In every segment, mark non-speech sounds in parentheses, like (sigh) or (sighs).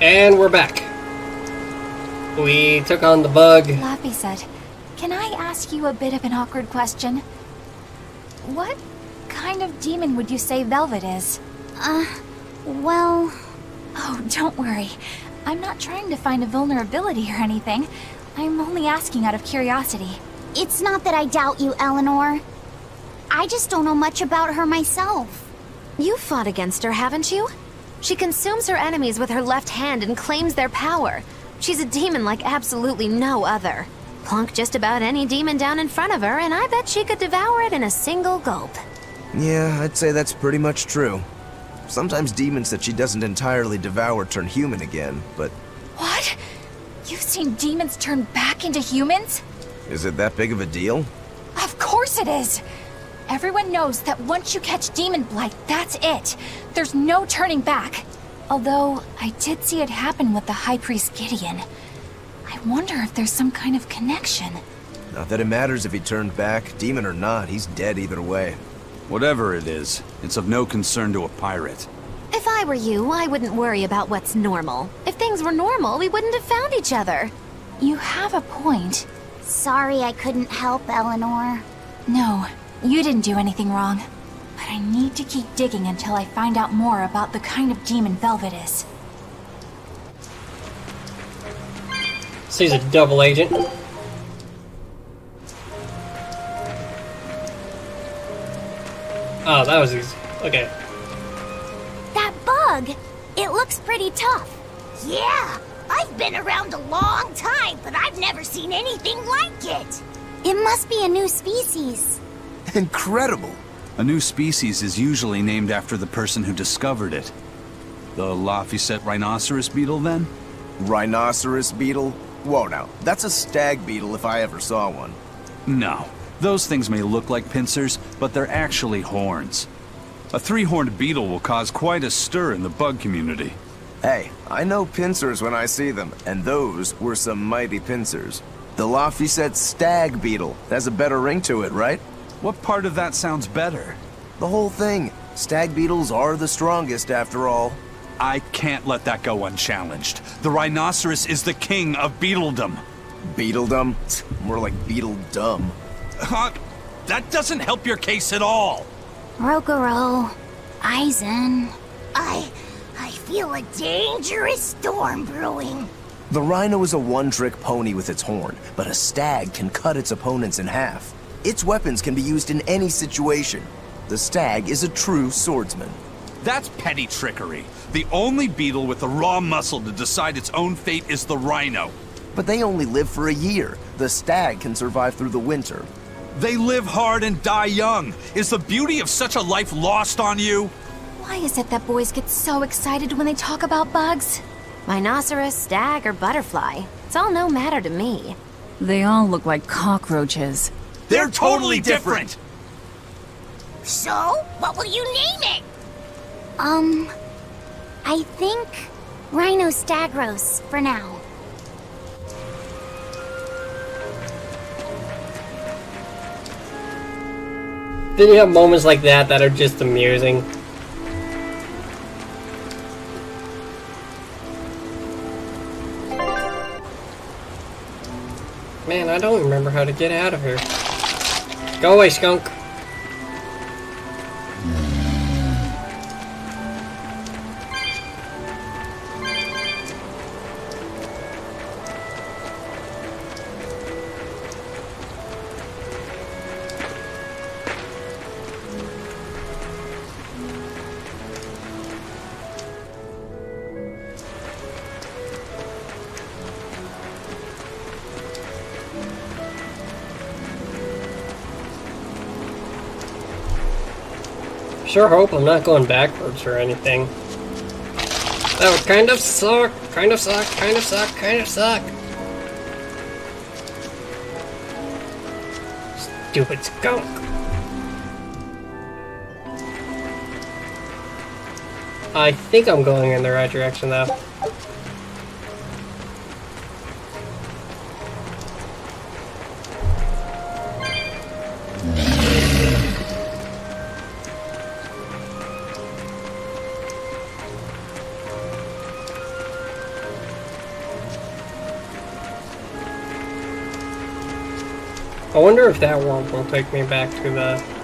And we're back. We took on the bug. Laphicet, Can I ask you a bit of an awkward question? What kind of demon would you say Velvet is? Uh, well... Oh, don't worry. I'm not trying to find a vulnerability or anything. I'm only asking out of curiosity. It's not that I doubt you, Eleanor. I just don't know much about her myself. You've fought against her, haven't you? She consumes her enemies with her left hand and claims their power. She's a demon like absolutely no other. Plunk just about any demon down in front of her, and I bet she could devour it in a single gulp. Yeah, I'd say that's pretty much true. Sometimes demons that she doesn't entirely devour turn human again, but... What? You've seen demons turn back into humans? Is it that big of a deal? Of course it is! Everyone knows that once you catch Demon Blight, that's it. There's no turning back. Although, I did see it happen with the High Priest Gideon. I wonder if there's some kind of connection. Not that it matters if he turned back, demon or not, he's dead either way. Whatever it is, it's of no concern to a pirate. If I were you, I wouldn't worry about what's normal. If things were normal, we wouldn't have found each other. You have a point. Sorry I couldn't help, Eleanor. No, you didn't do anything wrong. But I need to keep digging until I find out more about the kind of demon Velvet is. So he's a double agent. Oh, that was easy. Okay. That bug! It looks pretty tough. Yeah, I've been around a long time, but I've never seen anything like it. It must be a new species. Incredible! A new species is usually named after the person who discovered it. The Laphicet rhinoceros beetle, then? Rhinoceros beetle? Whoa now, that's a stag beetle if I ever saw one. No. Those things may look like pincers, but they're actually horns. A three-horned beetle will cause quite a stir in the bug community. Hey, I know pincers when I see them, and those were some mighty pincers. The Laphicet stag beetle has a better ring to it, right? What part of that sounds better? The whole thing. Stag beetles are the strongest after all. I can't let that go unchallenged. The rhinoceros is the king of beetledom. Beetledom? More like beetle dumb. Huh? That doesn't help your case at all. Rokurou. Eizen. I... I feel a dangerous storm brewing. The rhino is a one-trick pony with its horn, but a stag can cut its opponents in half. Its weapons can be used in any situation. The stag is a true swordsman. That's petty trickery. The only beetle with the raw muscle to decide its own fate is the rhino. But they only live for a year. The stag can survive through the winter. They live hard and die young. Is the beauty of such a life lost on you? Why is it that boys get so excited when they talk about bugs? Rhinoceros, stag, or butterfly. It's all no matter to me. They all look like cockroaches. They're totally different! So, what will you name it? Um, I think Rhinostagros for now. Then you have moments like that that are just amusing. Man, I don't remember how to get out of here. Go away, skunk. Sure hope I'm not going backwards or anything. That would kind of suck, kind of suck, kind of suck, kind of suck. Stupid skunk. I think I'm going in the right direction though. I wonder if that warp will take me back to the...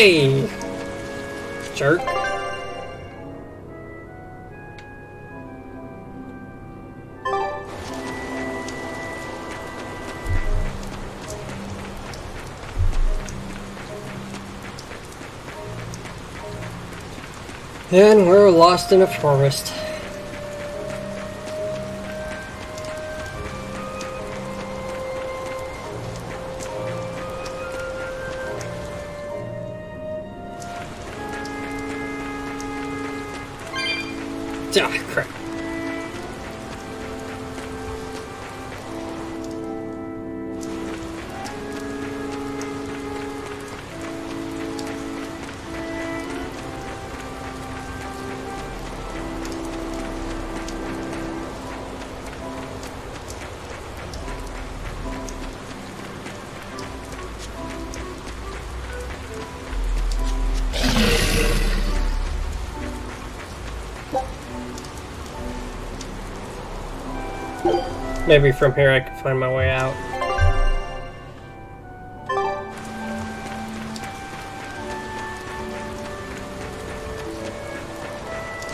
Hey! Jerk. And we're lost in a forest. Maybe from here I can find my way out.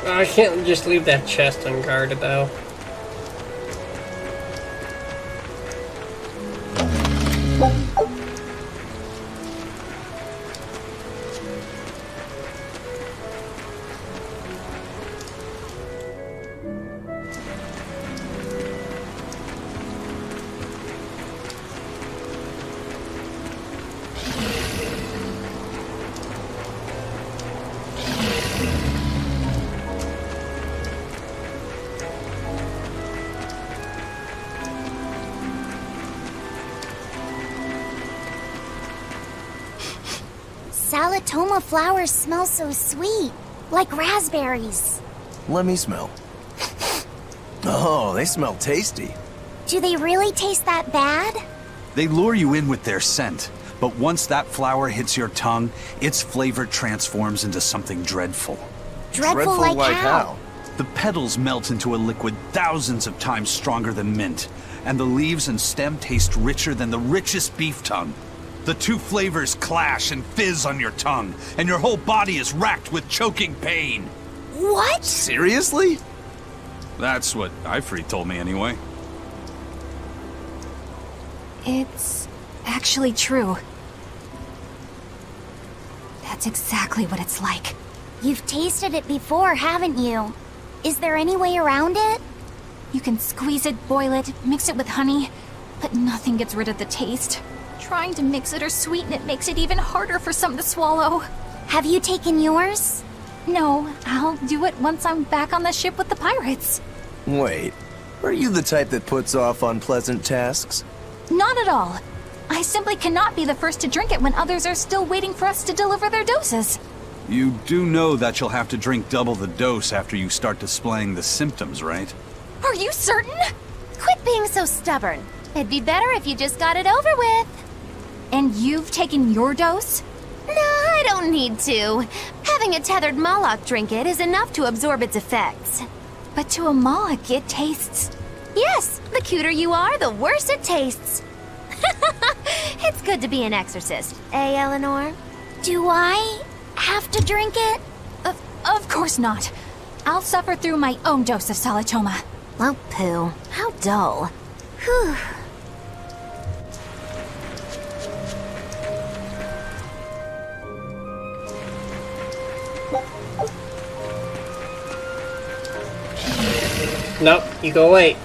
I can't just leave that chest unguarded though. Salatoma flowers smell so sweet, like raspberries. Let me smell. Oh, they smell tasty. Do they really taste that bad? They lure you in with their scent, but once that flower hits your tongue, its flavor transforms into something dreadful. Dreadful, like, how? The petals melt into a liquid thousands of times stronger than mint, and the leaves and stem taste richer than the richest beef tongue. The two flavors clash and fizz on your tongue, and your whole body is racked with choking pain. What? Seriously? That's what Aifread told me anyway. It's actually true. That's exactly what it's like. You've tasted it before, haven't you? Is there any way around it? You can squeeze it, boil it, mix it with honey, but nothing gets rid of the taste. Trying to mix it or sweeten it makes it even harder for some to swallow. Have you taken yours? No, I'll do it once I'm back on the ship with the pirates. Wait, are you the type that puts off unpleasant tasks? Not at all. I simply cannot be the first to drink it when others are still waiting for us to deliver their doses. You do know that you'll have to drink double the dose after you start displaying the symptoms, right? Are you certain? Quit being so stubborn. It'd be better if you just got it over with. And you've taken your dose? No, I don't need to. Having a tethered Malak drink it is enough to absorb its effects. But to a Malak, it tastes. Yes, the cuter you are, the worse it tastes. (laughs) it's good to be an exorcist, eh, Eleanor? Do I? have to drink it? Of, of course not. I'll suffer through my own dose of Salatoma. Oh, poo. How dull. Whew. Nope, you go away.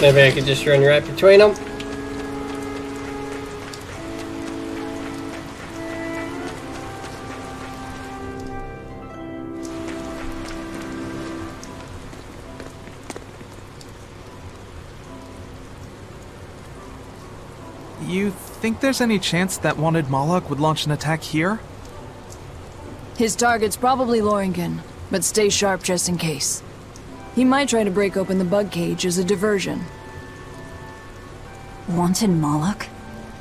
Maybe I could just run right between them. You think there's any chance that wanted Malak would launch an attack here? His target's probably Loringen, but stay sharp just in case. He might try to break open the bug cage as a diversion. Wanted Malak?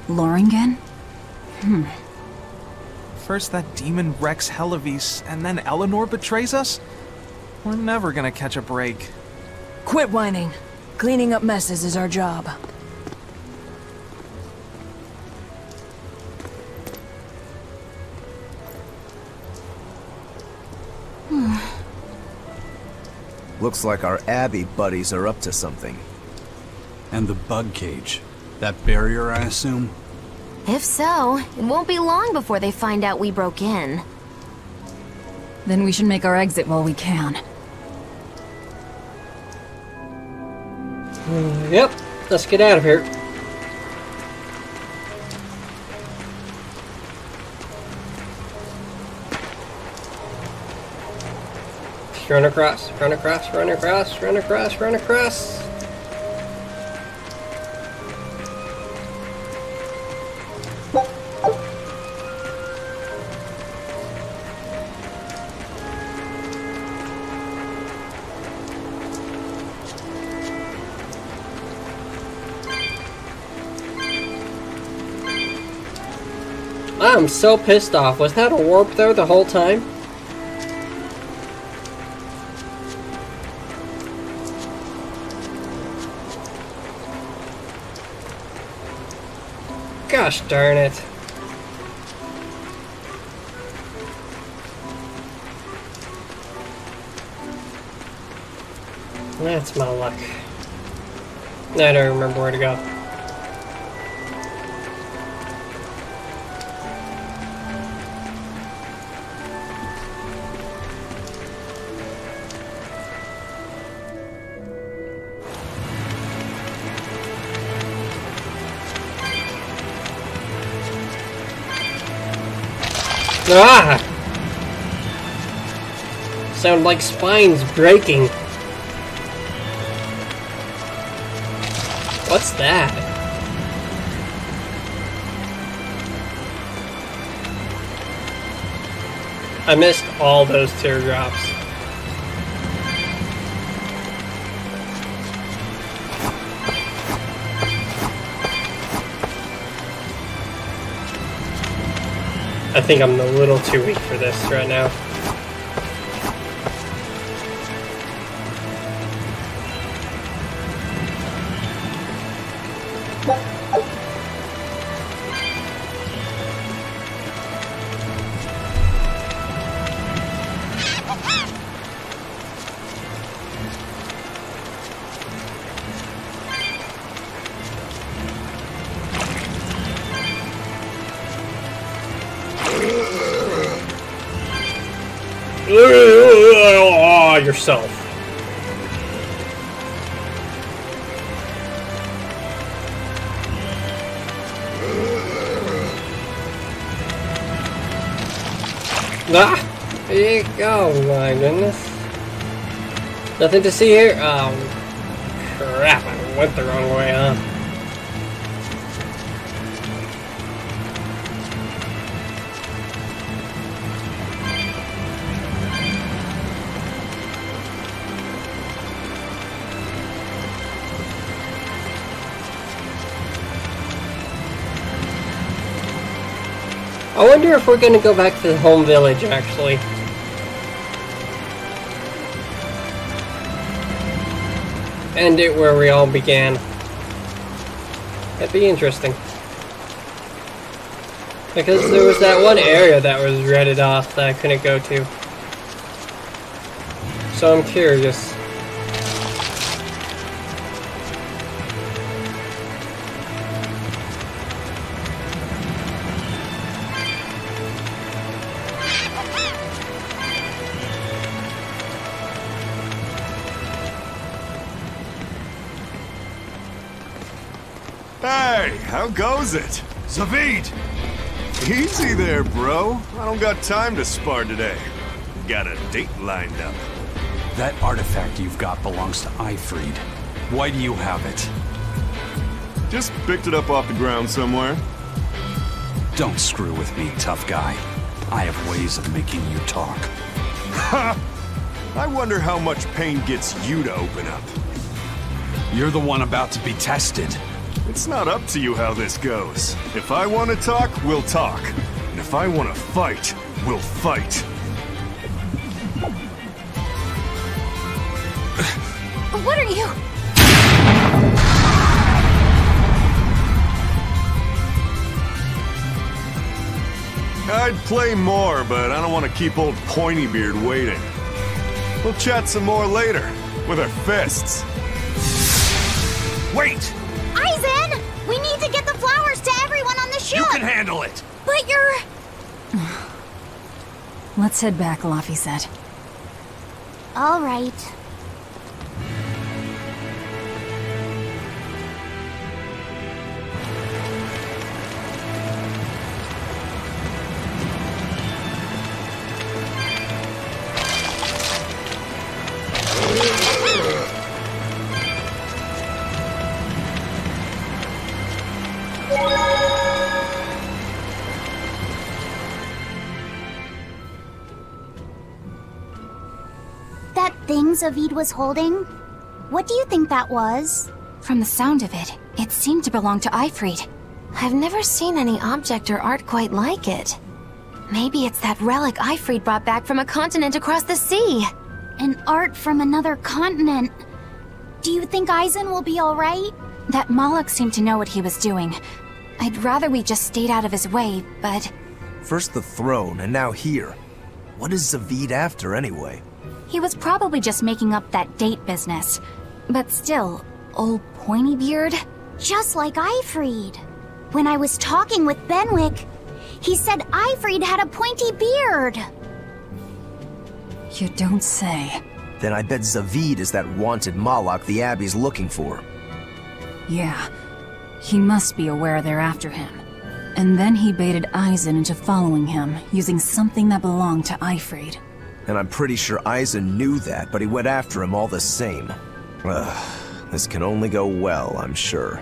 Loringen? Hmm. First that demon wrecks Hellawes, and then Eleanor betrays us? We're never gonna catch a break. Quit whining. Cleaning up messes is our job. Looks like our Abbey buddies are up to something. And the bug cage. That barrier, I assume? If so, it won't be long before they find out we broke in. Then we should make our exit while we can. Mm, yep, let's get out of here. Run across, run across, run across, run across, run across. I'm so pissed off. Was that a warp there the whole time? Gosh darn it. That's my luck. I don't remember where to go. Ah! Sound like spines breaking. What's that? I missed all those teardrops. I think I'm a little too weak for this right now. Yourself. Ah! There you go, my goodness. Nothing to see here? Oh, crap, I went the wrong way, huh? I wonder if we're gonna go back to the home village, actually. end it where we all began. That'd be interesting. Because there was that one area that was redded off that I couldn't go to. So I'm curious. How goes it? Zaveid! Easy there, bro. I don't got time to spar today. Got a date lined up. That artifact you've got belongs to Aifread. Why do you have it? Just picked it up off the ground somewhere. Don't screw with me, tough guy. I have ways of making you talk. Ha! I wonder how much pain gets you to open up. You're the one about to be tested. It's not up to you how this goes. If I want to talk, we'll talk. And if I want to fight, we'll fight. What are you? I'd play more, but I don't want to keep old Pointybeard waiting. We'll chat some more later, with our fists. Wait! Eizen! We need to get the flowers to everyone on the ship! You can handle it! But you're... (sighs) Let's head back, Laphicet. All right. Thing Zaveid was holding? What do you think that was? From the sound of it, it seemed to belong to Aifread. I've never seen any object or art quite like it. Maybe it's that relic Aifread brought back from a continent across the sea. An art from another continent. Do you think Eizen will be alright? That Malak seemed to know what he was doing. I'd rather we just stayed out of his way, but First the throne, and now here. What is Zaveid after, anyway? He was probably just making up that date business. But still, old pointy beard? Just like Aifread. When I was talking with Benwick, he said Aifread had a pointy beard. You don't say. Then I bet Zaveid is that wanted Malak the Abbey's looking for. Yeah. He must be aware they're after him. And then he baited Eizen into following him, using something that belonged to Aifread. And I'm pretty sure Eizen knew that, but he went after him all the same. Ugh, this can only go well, I'm sure.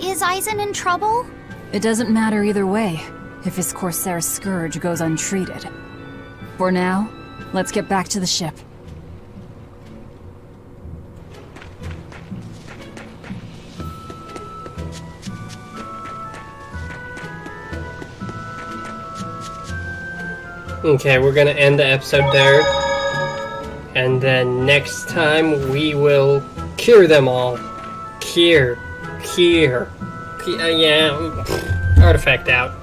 Is Eizen in trouble? It doesn't matter either way, if his Corsair Scourge goes untreated. For now, let's get back to the ship. Okay, we're gonna end the episode there. And then next time we will cure them all. Cure. Cure. Cure. Yeah. Artifact out.